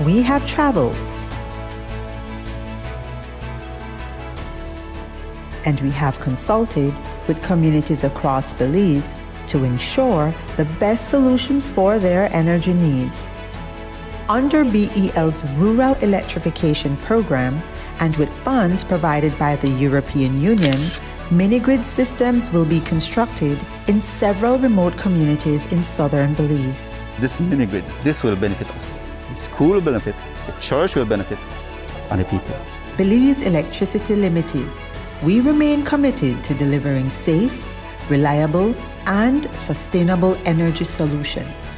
we have traveled and we have consulted with communities across Belize to ensure the best solutions for their energy needs. Under BEL's Rural Electrification Program and with funds provided by the European Union, mini-grid systems will be constructed in several remote communities in southern Belize. This mini-grid, this will benefit us. The school will benefit, the church will benefit, and the people. Belize Electricity Limited. We remain committed to delivering safe, reliable, and sustainable energy solutions.